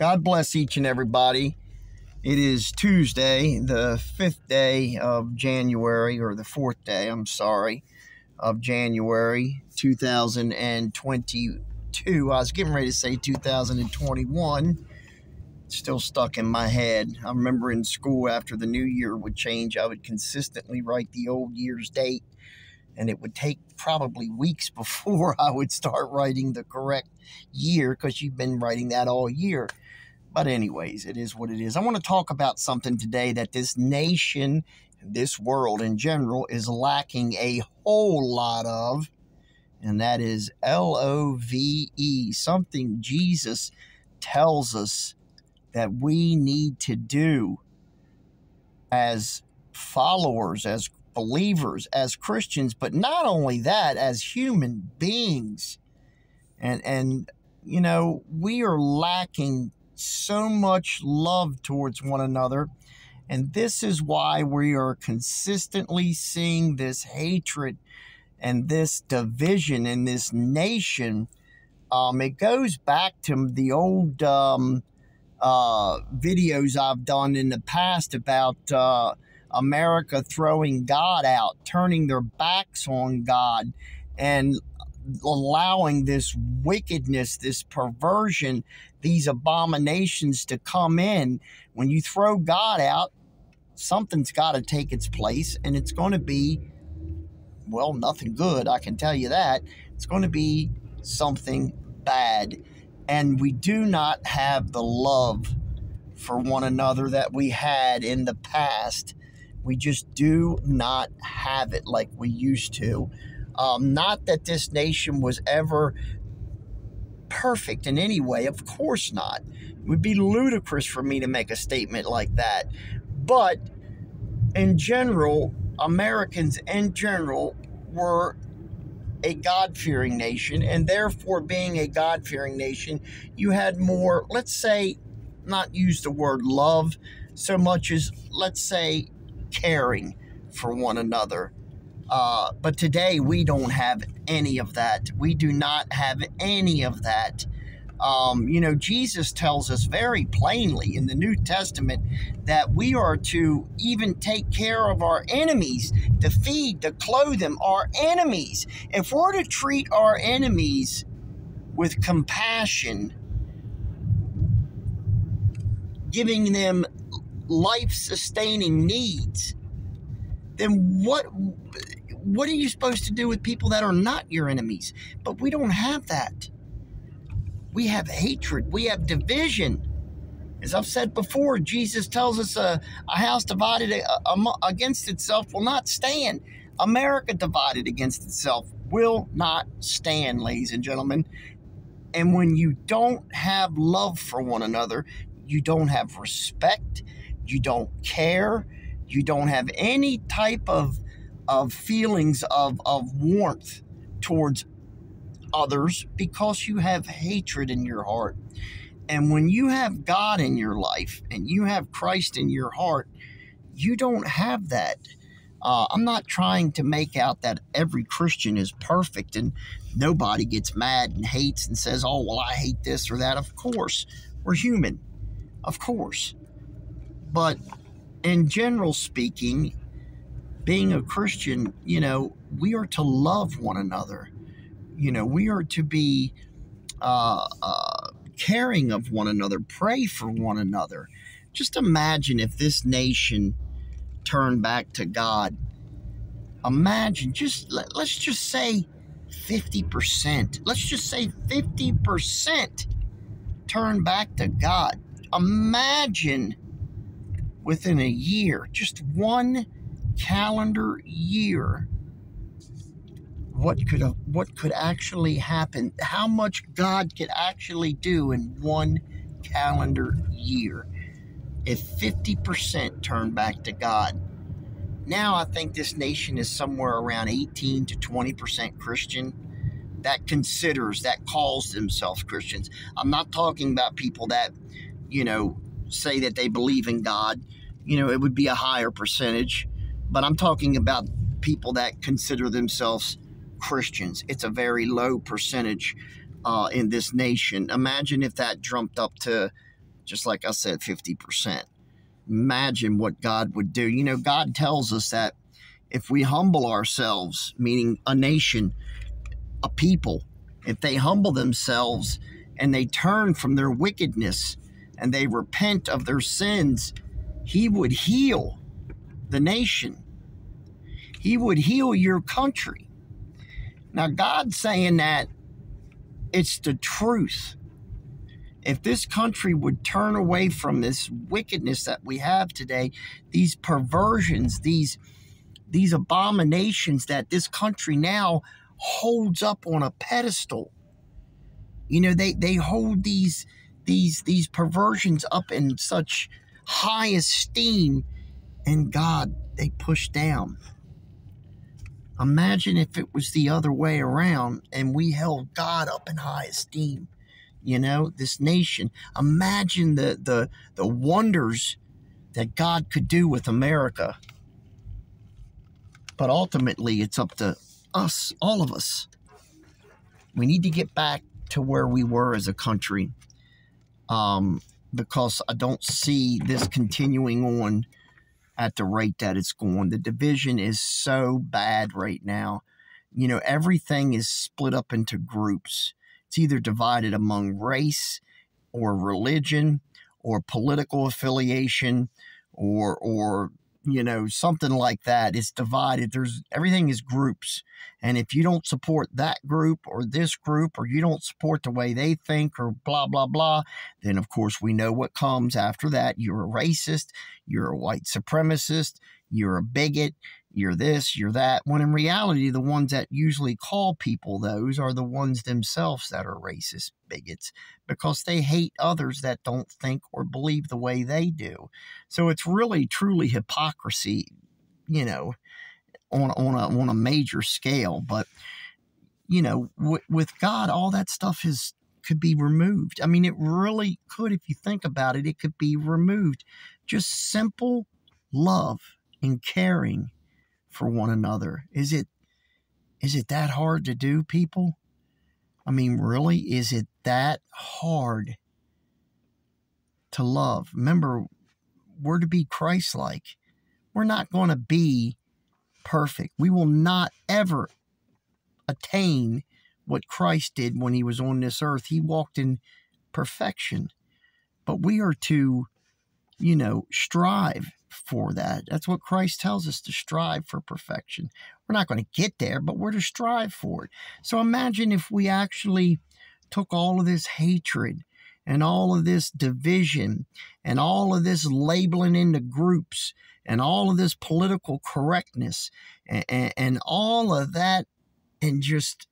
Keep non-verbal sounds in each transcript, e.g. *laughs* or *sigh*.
God bless each and everybody. It is Tuesday, the fifth day of January, or the fourth day, I'm sorry, of January 2022. I was getting ready to say 2021. Still stuck in my head. I remember in school after the new year would change, I would consistently write the old year's date, and it would take probably weeks *laughs* before I would start writing the correct year because you've been writing that all year. But, anyways, it is what it is. I want to talk about something today that this nation, this world in general, is lacking a whole lot of, and that is L O V E, something Jesus tells us that we need to do as followers, as believers, as Christians, but not only that, as human beings. And, and, you know, we are lacking so much love towards one another. And this is why we are consistently seeing this hatred and this division in this nation. Um, it goes back to the old um, uh, videos I've done in the past about uh, America throwing God out, turning their backs on God, and allowing this wickedness, this perversion, these abominations to come in. When you throw God out, something's got to take its place, and it's going to be, well, nothing good, I can tell you that. It's going to be something bad. And we do not have the love for one another that we had in the past. We just do not have it like we used to. Um, not that this nation was ever perfect in any way, of course not. It would be ludicrous for me to make a statement like that. But in general, Americans in general were a God fearing nation, and therefore, being a God fearing nation, you had more, let's say, not use the word love so much as, let's say, caring for one another. Uh, but today we don't have any of that. We do not have any of that. Um, you know, Jesus tells us very plainly in the New Testament that we are to even take care of our enemies, to feed, to clothe them, our enemies. If we're to treat our enemies with compassion, giving them life sustaining needs, then what what are you supposed to do with people that are not your enemies? But we don't have that. We have hatred, we have division. As I've said before, Jesus tells us a house divided against itself will not stand. America divided against itself will not stand, ladies and gentlemen. And when you don't have love for one another, you don't have respect, you don't care, you don't have any type of of feelings of, of warmth towards others because you have hatred in your heart. And when you have God in your life and you have Christ in your heart, you don't have that. Uh, I'm not trying to make out that every Christian is perfect and nobody gets mad and hates and says, oh, well, I hate this or that. Of course, we're human. Of course. But in general speaking, being a Christian, you know, we are to love one another. You know, we are to be uh, uh, caring of one another, pray for one another. Just imagine if this nation turned back to God. Imagine, just let, let's just say 50%. Let's just say 50% turn back to God. Imagine within a year, just one calendar year what could what could actually happen how much god could actually do in one calendar year. If 50% turn back to god. Now i think this nation is somewhere around 18 to 20% christian that considers that calls themselves christians. I'm not talking about people that you know say that they believe in god. You know it would be a higher percentage but I'm talking about people that consider themselves Christians. It's a very low percentage uh, in this nation. Imagine if that jumped up to just like I said, 50%. Imagine what God would do. You know, God tells us that if we humble ourselves, meaning a nation, a people, if they humble themselves and they turn from their wickedness and they repent of their sins, He would heal the nation. He would heal your country. Now, God's saying that it's the truth. If this country would turn away from this wickedness that we have today, these perversions, these these abominations that this country now holds up on a pedestal. You know, they, they hold these these these perversions up in such high esteem and God they push down. Imagine if it was the other way around and we held God up in high esteem. You know, this nation. Imagine the the the wonders that God could do with America. But ultimately it's up to us, all of us. We need to get back to where we were as a country. Um, because I don't see this continuing on at the rate that it's going. The division is so bad right now. You know, everything is split up into groups. It's either divided among race or religion or political affiliation or or you know something like that it's divided there's everything is groups and if you don't support that group or this group or you don't support the way they think or blah blah blah then of course we know what comes after that you're a racist you're a white supremacist you're a bigot you're this, you're that. When in reality, the ones that usually call people those are the ones themselves that are racist bigots because they hate others that don't think or believe the way they do. So it's really, truly hypocrisy, you know, on, on, a, on a major scale. But, you know, w- with God, all that stuff is could be removed. I mean, it really could, if you think about it, it could be removed. Just simple love and caring for one another. Is it is it that hard to do, people? I mean, really, is it that hard to love? Remember, we're to be Christ like. We're not going to be perfect. We will not ever attain what Christ did when he was on this earth. He walked in perfection. But we are to, you know, strive for that. That's what Christ tells us to strive for perfection. We're not going to get there, but we're to strive for it. So imagine if we actually took all of this hatred and all of this division and all of this labeling into groups and all of this political correctness and, and, all of that and just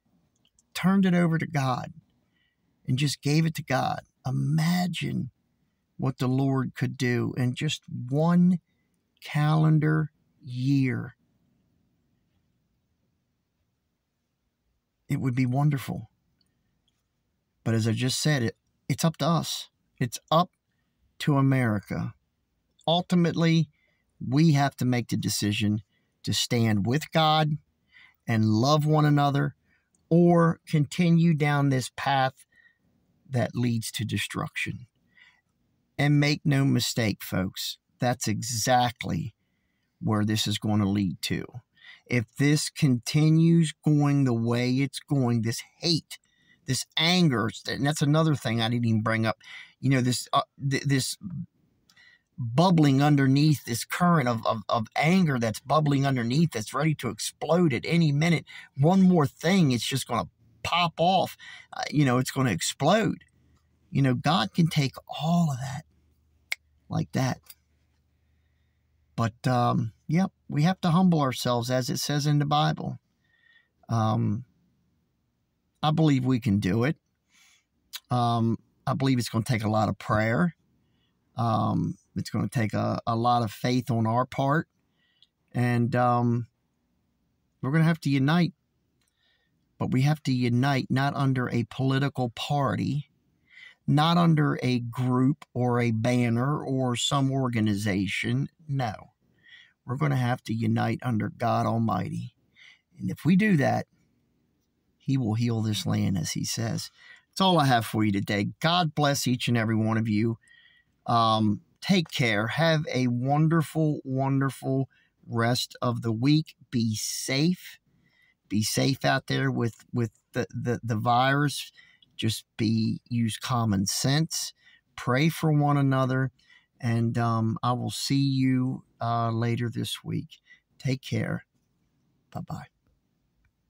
turned it over to God and just gave it to God. Imagine what the Lord could do in just one calendar year. It would be wonderful. But as I just said, it, it's up to us. It's up to America. Ultimately, we have to make the decision to stand with God and love one another or continue down this path that leads to destruction. And make no mistake, folks, that's exactly where this is going to lead to. If this continues going the way it's going, this hate, this anger, and that's another thing I didn't even bring up. You know, this uh, th- this bubbling underneath this current of, of, of anger that's bubbling underneath that's ready to explode at any minute. One more thing, it's just going to pop off. Uh, you know, it's going to explode. You know, God can take all of that like that. But um, yep, we have to humble ourselves as it says in the Bible. Um, I believe we can do it. Um, I believe it's going to take a lot of prayer. Um, it's going to take a, a lot of faith on our part. And um, we're going to have to unite. But we have to unite not under a political party, not under a group or a banner or some organization. No. We're going to have to unite under God Almighty. And if we do that, He will heal this land, as He says. That's all I have for you today. God bless each and every one of you. Um, take care. Have a wonderful, wonderful rest of the week. Be safe. Be safe out there with with the the, the virus. Just be use common sense. Pray for one another, and um, I will see you uh, later this week. Take care. Bye bye.